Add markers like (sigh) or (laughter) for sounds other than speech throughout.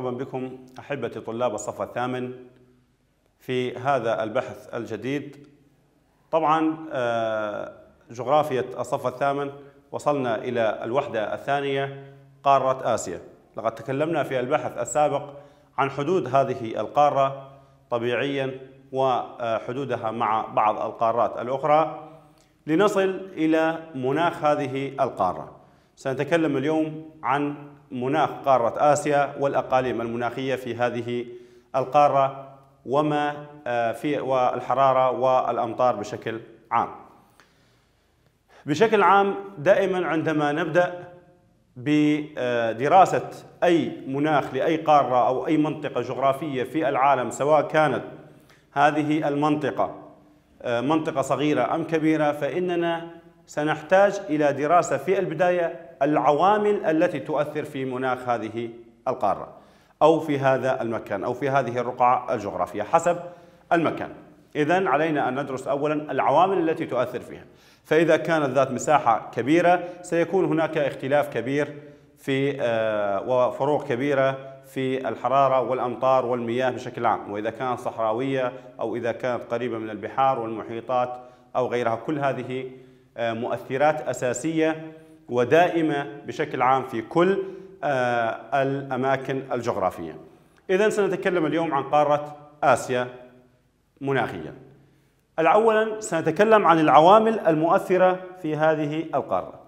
مرحبا بكم أحبتي طلاب الصف الثامن في هذا البحث الجديد. طبعا آه، جغرافية الصف الثامن وصلنا إلى الوحدة الثانية قارة آسيا. لقد تكلمنا في البحث السابق عن حدود هذه القارة طبيعيا وحدودها مع بعض القارات الأخرى. لنصل إلى مناخ هذه القارة. سنتكلم اليوم عن مناخ قارة آسيا والأقاليم المناخية في هذه القارة وما آه، في والحرارة والأمطار بشكل عام. بشكل عام دائما عندما نبدأ بدراسة أي مناخ لأي قارة أو أي منطقة جغرافية في العالم سواء كانت هذه المنطقة آه، منطقة صغيرة أم كبيرة فإننا سنحتاج إلى دراسة في البداية العوامل التي تؤثر في مناخ هذه القارة أو في هذا المكان أو في هذه الرقعة الجغرافية حسب المكان. إذا علينا أن ندرس أولا العوامل التي تؤثر فيها. فإذا كانت ذات مساحة كبيرة سيكون هناك اختلاف كبير في آه، وفروق كبيرة في الحرارة والأمطار والمياه بشكل عام. وإذا كانت صحراوية أو إذا كانت قريبة من البحار والمحيطات أو غيرها كل هذه آه، مؤثرات أساسية ودائمة بشكل عام في كل آه، الأماكن الجغرافية. إذا سنتكلم اليوم عن قارة آسيا مناخيا أولا سنتكلم عن العوامل المؤثرة في هذه القارة.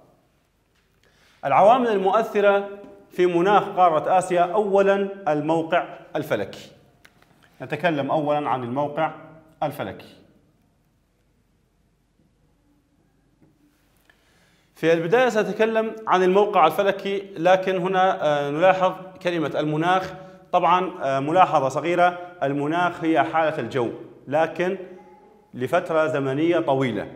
العوامل المؤثرة في مناخ قارة آسيا أولا الموقع الفلكي. نتكلم أولا عن الموقع الفلكي. في البداية سأتكلم عن الموقع الفلكي لكن هنا آه، نلاحظ كلمة المناخ. طبعا آه، ملاحظة صغيرة المناخ هي حالة الجو لكن لفترة زمنية طويلة.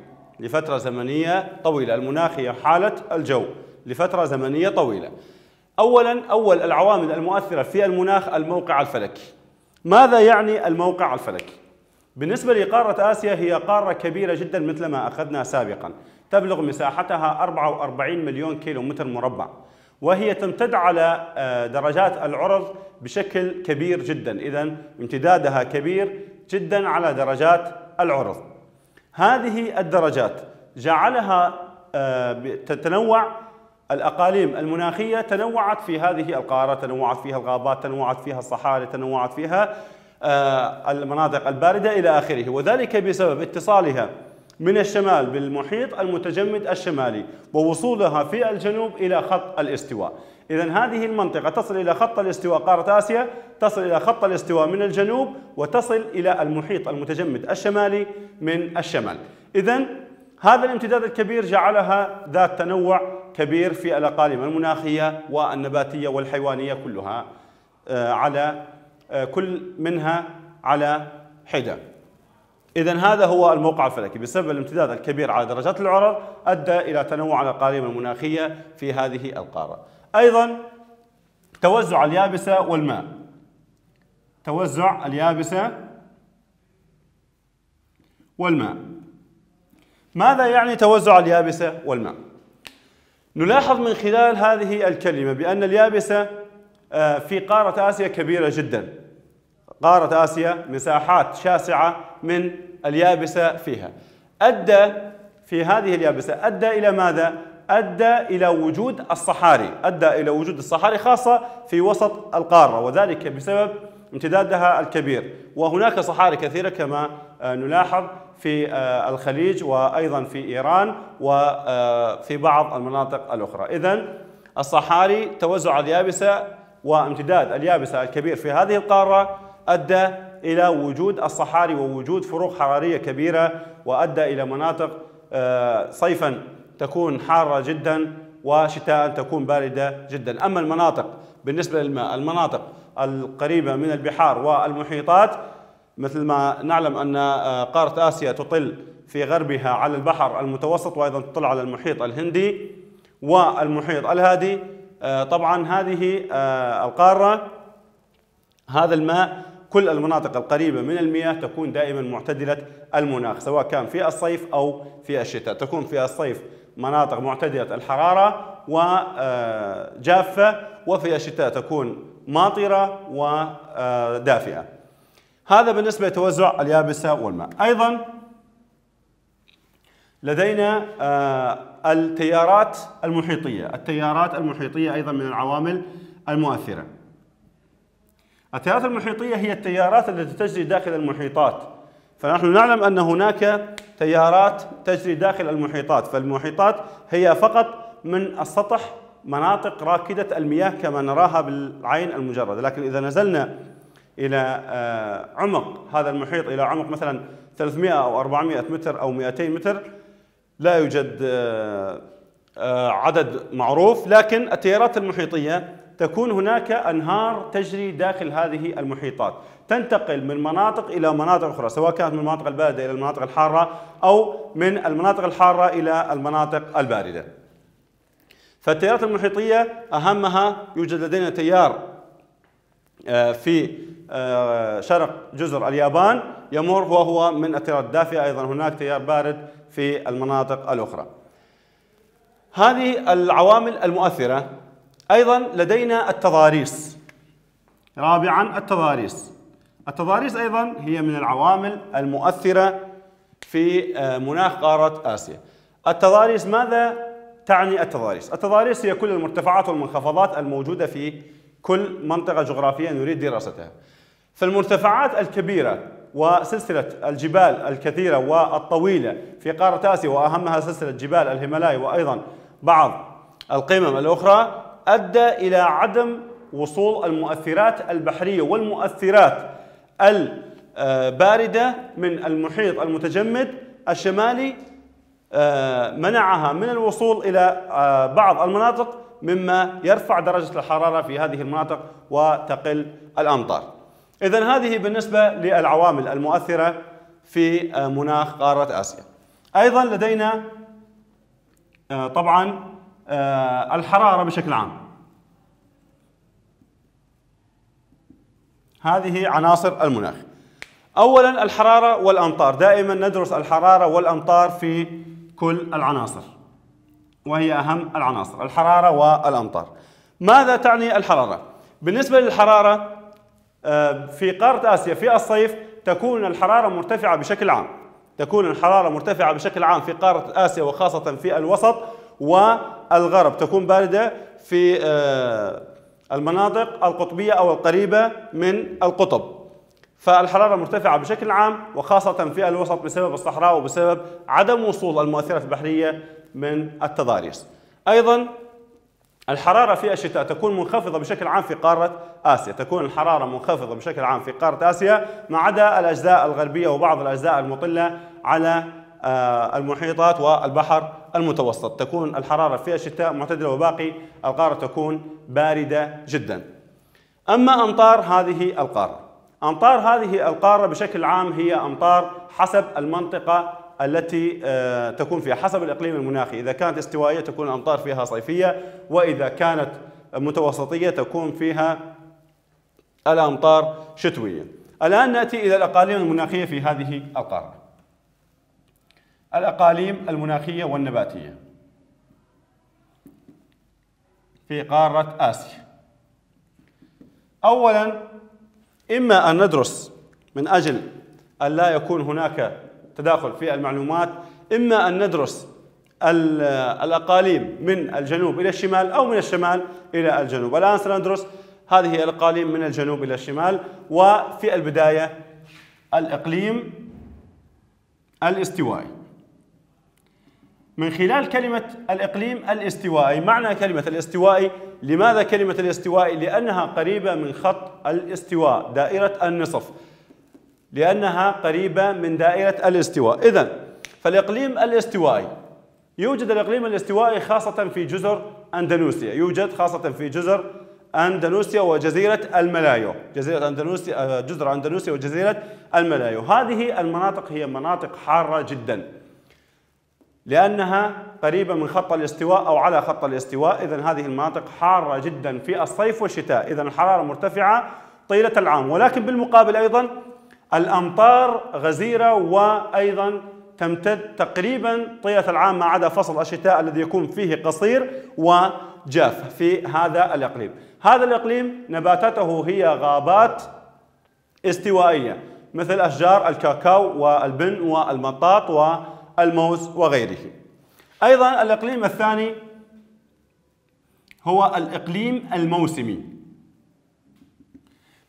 لفترة زمنية طويلة المناخ هي حالة الجو لفترة زمنية طويلة. أولا أول العوامل المؤثرة في المناخ الموقع الفلكي. ماذا يعني الموقع الفلكي؟ بالنسبة لقارة آسيا هي قارة كبيرة جدا مثل ما أخذنا سابقا. تبلغ مساحتها 44 مليون كيلو متر مربع. وهي تمتد على آه، درجات العرض بشكل كبير جدا. إذا امتدادها كبير جدا على درجات العرض. هذه الدرجات جعلها آه، تتنوع الأقاليم المناخية تنوعت في هذه القارة تنوعت فيها الغابات تنوعت فيها الصحاري تنوعت فيها آه، المناطق الباردة إلى آخره. وذلك بسبب اتصالها من الشمال بالمحيط المتجمد الشمالي ووصولها في الجنوب إلى خط الاستواء. إذا هذه المنطقة تصل إلى خط الاستواء قارة آسيا تصل إلى خط الاستواء من الجنوب وتصل إلى المحيط المتجمد الشمالي من الشمال. إذا هذا الامتداد الكبير جعلها ذات تنوع كبير في الأقاليم المناخية والنباتية والحيوانية كلها آه، على آه، كل منها على حدة. إذا هذا هو الموقع الفلكي. بسبب الامتداد الكبير على درجات العرض أدى إلى تنوع الأقاليم المناخية في هذه القارة. أيضا توزع اليابسة والماء. توزع اليابسة والماء. ماذا يعني توزع اليابسة والماء؟ نلاحظ من خلال هذه الكلمة بأن اليابسة آه، في قارة آسيا كبيرة جدا. قارة آسيا مساحات شاسعة من اليابسة فيها. أدى في هذه اليابسة أدى إلى ماذا؟ أدى إلى وجود الصحاري أدى إلى وجود الصحاري خاصة في وسط القارة وذلك بسبب امتدادها الكبير. وهناك صحاري كثيرة كما آه، نلاحظ في آه، الخليج وأيضا في إيران وفي بعض المناطق الأخرى. إذا الصحاري توزع اليابسة وامتداد اليابسة الكبير في هذه القارة أدى إلى وجود الصحاري ووجود فروق حرارية كبيرة وأدى إلى مناطق آه، صيفا تكون حارة جدا وشتاء تكون باردة جدا. أما المناطق بالنسبة للماء المناطق القريبة من البحار والمحيطات مثل ما نعلم أن آه، قارة آسيا تطل في غربها على البحر المتوسط وأيضا تطل على المحيط الهندي والمحيط الهادي. آه، طبعا هذه القارة هذا الماء كل المناطق القريبة من المياه تكون دائما معتدلة المناخ سواء كان في الصيف أو في الشتاء. تكون في الصيف مناطق معتدلة الحرارة وجافة وفي الشتاء تكون ماطرة ودافئة هذا بالنسبة لتوزع اليابسة والماء. أيضا لدينا آه، التيارات المحيطية. التيارات المحيطية أيضا من العوامل المؤثرة. التيارات المحيطية هي التيارات التي تجري داخل المحيطات. فنحن نعلم أن هناك تيارات تجري داخل المحيطات. فالمحيطات هي فقط من السطح مناطق راكدة المياه كما نراها بالعين المجردة. لكن إذا نزلنا إلى آه، عمق هذا المحيط إلى عمق مثلا 300 أو 400 متر أو 200 متر لا يوجد آه، آه، عدد معروف. لكن التيارات المحيطية تكون هناك أنهار تجري داخل هذه المحيطات. تنتقل من مناطق إلى مناطق أخرى سواء كانت من المناطق الباردة إلى المناطق الحارة أو من المناطق الحارة إلى المناطق الباردة. فالتيارات المحيطية أهمها يوجد لدينا تيار آه، في شرق جزر اليابان يمر وهو من التيارات الدافئة. أيضا هناك تيار بارد في المناطق الأخرى. هذه العوامل المؤثرة أيضا لدينا التضاريس. رابعا التضاريس. التضاريس أيضا هي من العوامل المؤثرة في آه، مناخ قارة آسيا. التضاريس ماذا تعني التضاريس؟ التضاريس هي كل المرتفعات والمنخفضات الموجودة في كل منطقة جغرافية نريد دراستها. فالمرتفعات الكبيرة وسلسلة الجبال الكثيرة والطويلة في قارة آسيا وأهمها سلسلة جبال الهيمالايا وأيضا بعض القمم الأخرى أدى إلى عدم وصول المؤثرات البحرية والمؤثرات الباردة من المحيط المتجمد الشمالي آه، منعها من الوصول إلى آه، بعض المناطق مما يرفع درجة الحرارة في هذه المناطق وتقل الأمطار. إذا هذه بالنسبة للعوامل المؤثرة في آه، مناخ قارة آسيا. أيضا لدينا طبعا الحرارة بشكل عام. هذه عناصر المناخ. اولا الحرارة والأمطار. دائما ندرس الحرارة والأمطار في كل العناصر. وهي أهم العناصر الحرارة والأمطار. ماذا تعني الحرارة؟ بالنسبة للحرارة آه، في قارة آسيا في الصيف تكون الحرارة مرتفعة بشكل عام. تكون الحرارة مرتفعة بشكل عام في قارة آسيا وخاصة في الوسط والغرب. تكون باردة في آه، المناطق القطبية أو القريبة من القطب. فالحرارة مرتفعة بشكل عام وخاصة في الوسط بسبب الصحراء وبسبب عدم وصول المؤثرات البحرية من التضاريس. أيضا الحرارة في الشتاء تكون منخفضة بشكل عام في قارة آسيا. تكون الحرارة منخفضة بشكل عام في قارة آسيا ما عدا الأجزاء الغربية وبعض الأجزاء المطلة على آه، المحيطات والبحر المتوسط. تكون الحرارة في الشتاء معتدلة وباقي القارة تكون باردة جدا. أما أمطار هذه القارة. أمطار هذه القارة بشكل عام هي أمطار حسب المنطقة التي آه، تكون فيها حسب الإقليم المناخي. إذا كانت استوائية تكون الأمطار فيها صيفية وإذا كانت متوسطية تكون فيها الأمطار شتوية. الآن نأتي إلى الأقاليم المناخية في هذه القارة. الأقاليم المناخية والنباتية في قارة آسيا. أولا إما أن ندرس من أجل أن لا يكون هناك تداخل في المعلومات إما أن ندرس الأقاليم من الجنوب إلى الشمال أو من الشمال إلى الجنوب. الآن سندرس هذه الأقاليم من الجنوب إلى الشمال وفي البداية الإقليم الاستوائي. من خلال كلمة الإقليم الاستوائي. معنى كلمة الاستوائي لماذا كلمة الاستوائي؟ لأنها قريبة من خط الاستواء دائرة النصف. لأنها قريبة من دائرة الاستواء. إذا فالإقليم الاستوائي يوجد الإقليم الاستوائي خاصة في جزر أندونيسيا. يوجد خاصة في جزر أندونيسيا وجزيرة الملايو. جزيرة أندونيسيا جزر أندونيسيا وجزيرة الملايو. هذه المناطق هي مناطق حارة جداً. لأنها قريبة من خط الاستواء أو على خط الاستواء. إذا هذه المناطق حارة جدا في الصيف والشتاء. إذا الحرارة مرتفعة طيلة العام. ولكن بالمقابل أيضا الأمطار غزيرة وأيضا تمتد تقريبا طيلة العام ما عدا فصل الشتاء الذي يكون فيه قصير جاف في هذا الإقليم. هذا الإقليم نباتاته هي غابات استوائية مثل أشجار الكاكاو والبن والمطاط والموز وغيره. أيضا الإقليم الثاني هو الإقليم الموسمي.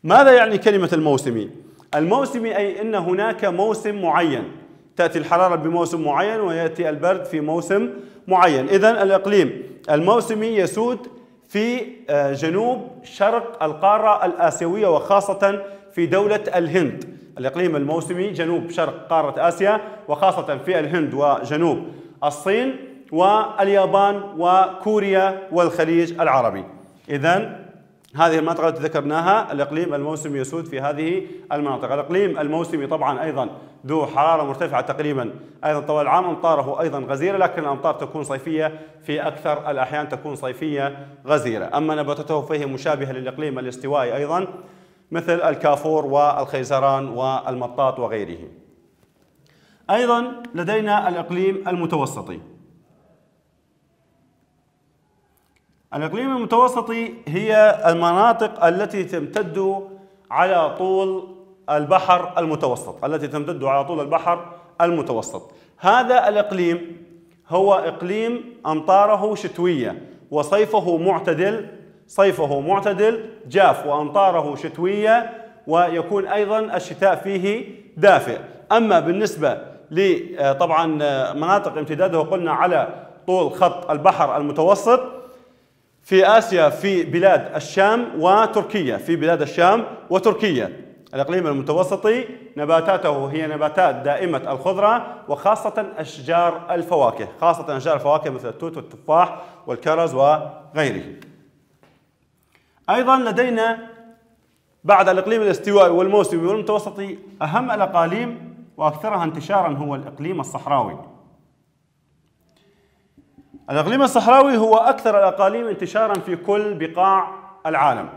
ماذا يعني كلمة الموسمي؟ الموسمي أي أن هناك موسم معين. تأتي الحرارة بموسم معين ويأتي البرد في موسم معين. إذا الإقليم الموسمي يسود في آه، جنوب شرق القارة الآسيوية وخاصة في دولة الهند. الإقليم الموسمي جنوب شرق قارة آسيا وخاصة في الهند وجنوب الصين واليابان وكوريا والخليج العربي. إذا هذه المنطقة التي ذكرناها الإقليم الموسمي يسود في هذه المناطق. الإقليم الموسمي طبعا أيضا ذو حرارة مرتفعة تقريبا أيضا طوال العام أمطاره أيضا غزيرة لكن الأمطار تكون صيفية في أكثر الأحيان تكون صيفية غزيرة. أما نباتته فهي مشابهة للإقليم الاستوائي أيضا. مثل الكافور والخيزران والمطاط وغيره. أيضا لدينا الإقليم المتوسطي. الإقليم المتوسطي هي المناطق التي تمتد على طول البحر المتوسط التي تمتد على طول البحر المتوسط. هذا الإقليم هو إقليم أمطاره شتوية وصيفه معتدل صيفه معتدل جاف وأمطاره شتوية ويكون أيضا الشتاء فيه دافئ. أما بالنسبة لطبعا مناطق امتداده قلنا على طول خط البحر المتوسط في آسيا في بلاد الشام وتركيا في بلاد الشام وتركيا. الإقليم المتوسطي نباتاته هي نباتات دائمة الخضرة وخاصة أشجار الفواكه خاصة أشجار الفواكه مثل التوت والتفاح والكرز وغيره. أيضا لدينا بعد الإقليم الاستوائي والموسمي والمتوسطي أهم الأقاليم وأكثرها انتشارا هو الإقليم الصحراوي. الإقليم الصحراوي هو أكثر الأقاليم انتشارا في كل بقاع العالم.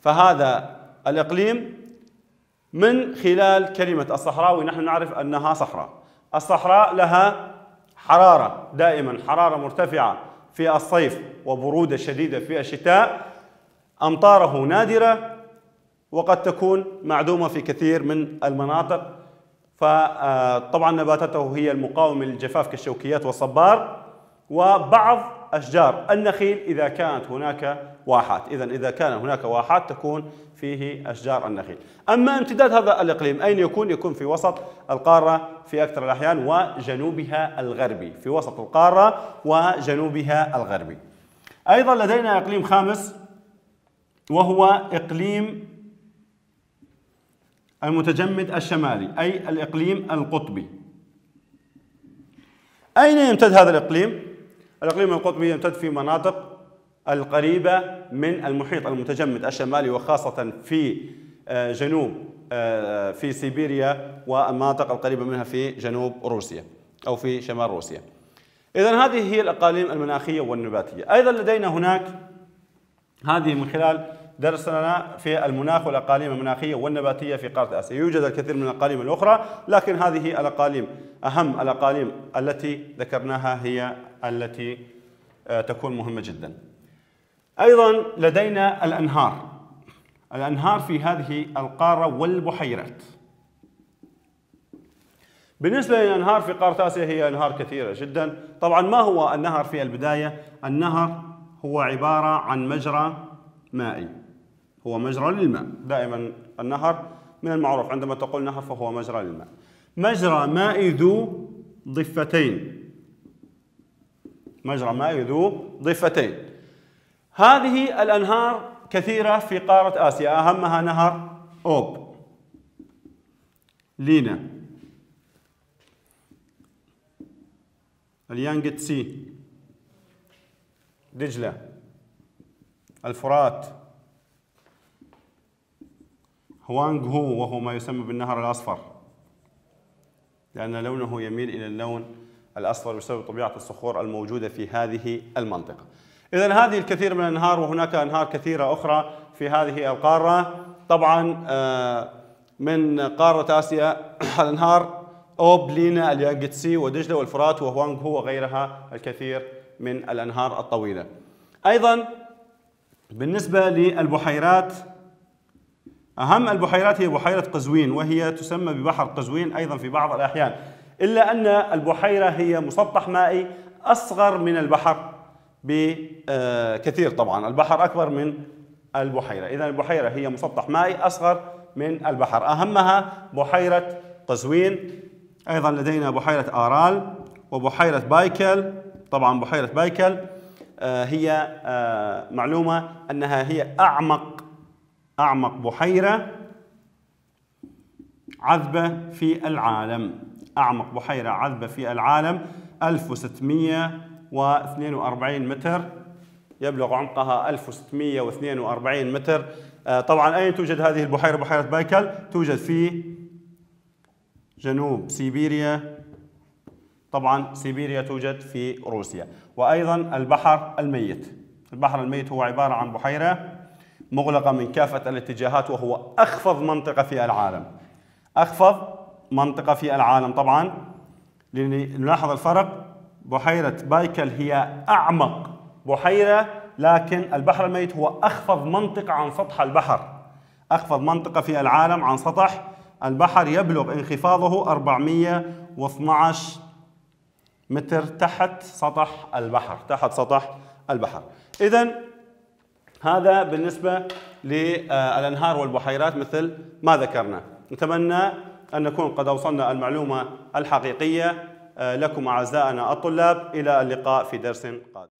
فهذا الإقليم من خلال كلمة الصحراوي نحن نعرف أنها صحراء. الصحراء لها حرارة دائما حرارة مرتفعة في الصيف وبرودة شديدة في الشتاء. أمطاره نادرة وقد تكون معدومة في كثير من المناطق. فطبعا نباتاته هي المقاومة للجفاف كالشوكيات والصبار وبعض أشجار. النخيل إذا كانت هناك واحات. إذا إذا كان هناك واحات تكون فيه أشجار النخيل. أما امتداد هذا الإقليم أين يكون؟ يكون في وسط القارة في أكثر الأحيان وجنوبها الغربي. في وسط القارة وجنوبها الغربي. أيضا لدينا إقليم خامس وهو إقليم المتجمد الشمالي أي الإقليم القطبي. أين يمتد هذا الإقليم؟ الإقليم القطبي يمتد في مناطق القريبة من المحيط المتجمد الشمالي وخاصة في آه، جنوب آه، في سيبيريا والمناطق القريبة منها في جنوب روسيا أو في شمال روسيا. إذا هذه هي الأقاليم المناخية والنباتية. أيضا لدينا هناك هذه من خلال درسنا في المناخ والأقاليم المناخية والنباتية في قارة آسيا. يوجد الكثير من الأقاليم الأخرى لكن هذه الأقاليم أهم الأقاليم التي ذكرناها هي التي آه، تكون مهمة جدا. أيضا لدينا الأنهار. الأنهار في هذه القارة والبحيرات. بالنسبة للأنهار في قارة آسيا هي أنهار كثيرة جدا. طبعا ما هو النهر في البداية؟ النهر هو عبارة عن مجرى مائي. هو مجرى للماء. دائما النهر من المعروف. عندما تقول نهر فهو مجرى للماء. مجرى مائي ذو ضفتين. مجرى مائي ذو ضفتين. هذه الأنهار كثيرة في قارة آسيا. أهمها نهر أوب. لينا. اليانجتسي دجلة. الفرات. هوانغ هو وهو ما يسمى بالنهر الأصفر. لأن لونه يميل إلى اللون الأصفر بسبب طبيعة الصخور الموجودة في هذه المنطقة. إذا هذه الكثير من الأنهار وهناك أنهار كثيرة أخرى في هذه القارة. طبعا آه، من قارة آسيا (clears throat) الأنهار أوب لينا اليانجتسي ودجلة والفرات وهوانغ هو وغيرها الكثير من الأنهار الطويلة. أيضا بالنسبة للبحيرات أهم البحيرات هي بحيرة قزوين وهي تسمى ببحر قزوين أيضا في بعض الأحيان. إلا أن البحيرة هي مسطح مائي أصغر من البحر بكثير طبعا. البحر أكبر من البحيرة. إذا البحيرة هي مسطح مائي أصغر من البحر. أهمها بحيرة قزوين. أيضا لدينا بحيرة آرال وبحيرة بايكل. طبعا بحيرة بايكل آه، هي آه، معلومة أنها هي أعمق أعمق بحيرة عذبة في العالم. أعمق بحيرة عذبة في العالم. 1642 متر. يبلغ عمقها 1642 متر. آه، طبعا أين توجد هذه البحيرة بحيرة بايكل؟ توجد في جنوب سيبيريا. طبعا سيبيريا توجد في روسيا. وأيضا البحر الميت. البحر الميت هو عبارة عن بحيرة مغلقة من كافة الاتجاهات وهو أخفض منطقة في العالم. أخفض منطقة في العالم طبعا. لنلاحظ الفرق. بحيرة بايكل هي أعمق بحيرة لكن البحر الميت هو أخفض منطقة عن سطح البحر. أخفض منطقة في العالم عن سطح البحر يبلغ انخفاضه 412 متر تحت سطح البحر تحت سطح البحر. إذا هذا بالنسبة للأنهار والبحيرات مثل ما ذكرنا. نتمنى أن نكون قد أوصلنا المعلومة الحقيقية. لكم أعزائنا الطلاب إلى اللقاء في درس قادم.